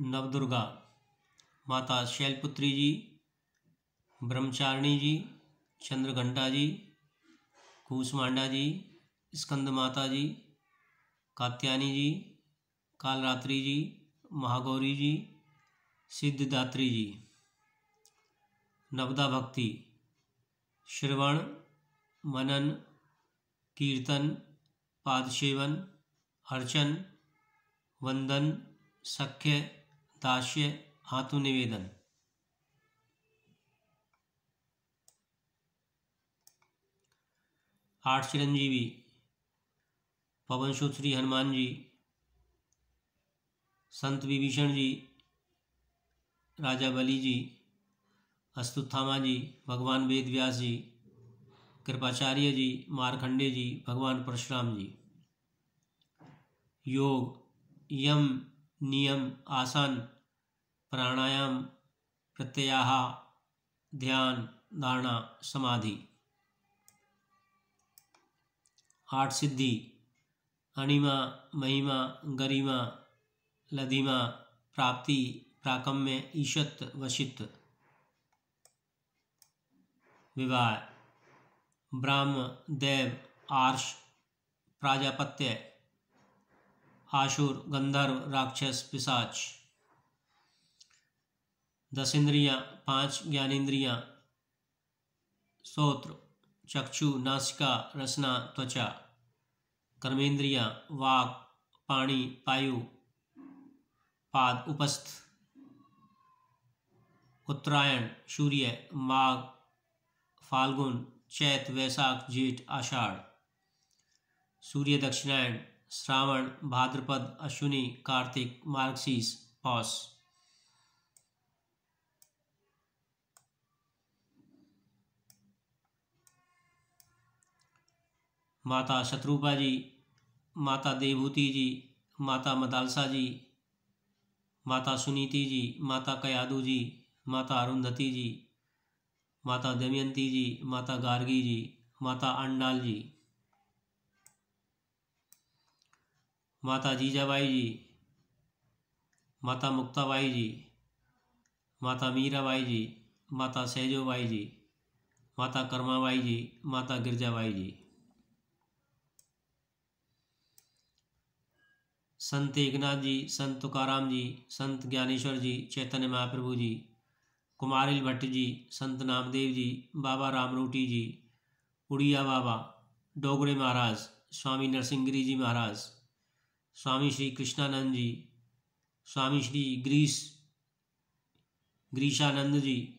नवदुर्गा, माता शैलपुत्री जी, ब्रह्मचारिणी जी, चंद्रघंटा जी, कूसमांडा जी, स्कंद माता जी कात्यानी जी, कालरात्रि जी, महागौरी जी, सिद्धदात्री जी। नवदा भक्ति, श्रवण, मनन, कीर्तन, पादसेवन, अर्चन, वंदन, सख्य दास्य निवेदन आठ चिरंजीवी पवन श्री हनुमान जी संत विभीषण जी राजा बलि जी अस्तुत्थामा जी भगवान वेद व्यास जी कृपाचार्य जी मारखंडे जी भगवान परशुराम जी योग यम नियम, आसन, प्राणायाम प्रत्याहार ध्यान धारणा समाधि। आठ सिद्धि। अणिमा, महिमा, गरिमा, लधिमा, प्राप्ति, प्राकम्य ईशत वशित। विवाह। ब्राह्म, देव, आर्ष, प्राजापत्य। आशुर गंधर्व, राक्षस, पिसाच। दस इंद्रियाँ पाँच ज्ञानेन्द्रियाँ सोत्र, चक्षु, नासिका, रसना, त्वचा। कर्मेंद्रियाँ, वाक, पाणी, पायु। पाद, उपस्थ। उत्तरायण, सूर्य, माघ, फाल्गुन, चैत वैशाख जेठ, आषाढ़। सूर्य दक्षिणायन श्रावण, भाद्रपद, अश्विनी, कार्तिक मार्गशीस पौष। माता शत्रुपा जी, माता देवभूति जी, माता मदालसा जी, माता सुनीति जी, माता कयादू जी, माता अरुंधति जी, माता दमयंती जी, माता गार्गी जी, माता अंडाल जी। माता जीजाबाई जी। माता मुक्ताबाई जी। माता मीराबाई जी। माता सहजोबाई जी। माता कर्माबाई जी। माता गिरजाबाई जी। संत एकनाथ जी, संत तुकाराम जी, संत ज्ञानेश्वर जी, चैतन्य महाप्रभु जी, कुमारिल भट्ट जी, संत नामदेव जी, बाबा रामरोटी जी, उड़िया बाबा, डोगरे महाराज, स्वामी नरसिंहगिरी जी महाराज। स्वामी श्री कृष्णानंद जी, स्वामी श्री ग्रीस, ग्रीशानंद जी,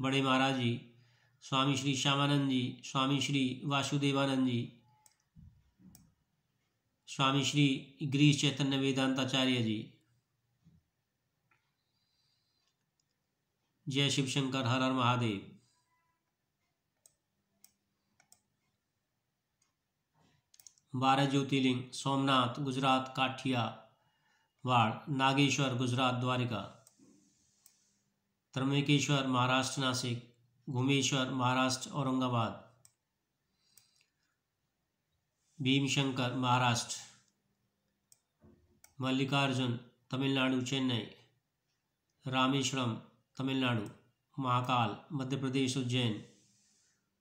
बड़े महाराज जी, स्वामी श्री श्यामानंद जी, स्वामी श्री वासुदेवानंद जी, स्वामी श्री ग्रीस चैतन्य वेदांताचार्य जी। जय शिव शंकर हर हर महादेव। बारह ज्योतिर्लिंग, सोमनाथ, गुजरात, काठिया वाड़, नागेश्वर, गुजरात, द्वारिका। त्रम्बकेश्वर महाराष्ट्र, नासिक, घुमेश्वर, महाराष्ट्र, औरंगाबाद। भीमशंकर, महाराष्ट्र। मल्लिकार्जुन, तमिलनाडु, चेन्नई। रामेश्वरम, तमिलनाडु। महाकाल, मध्य प्रदेश, उज्जैन।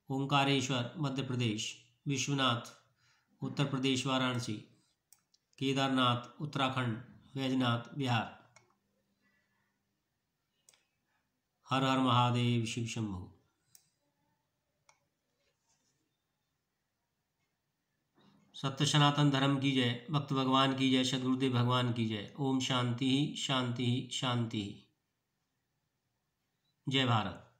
ओंकारेश्वर, मध्य प्रदेश। विश्वनाथ उत्तर प्रदेश, वाराणसी, केदारनाथ, उत्तराखंड, वैजनाथ, बिहार। हर हर महादेव, शिव शंभु। सत्य सनातन धर्म की जय, भक्त भगवान की जय, सदगुरुदेव भगवान की जय। ओम शांति ही शांति ही शांति ही। जय भारत।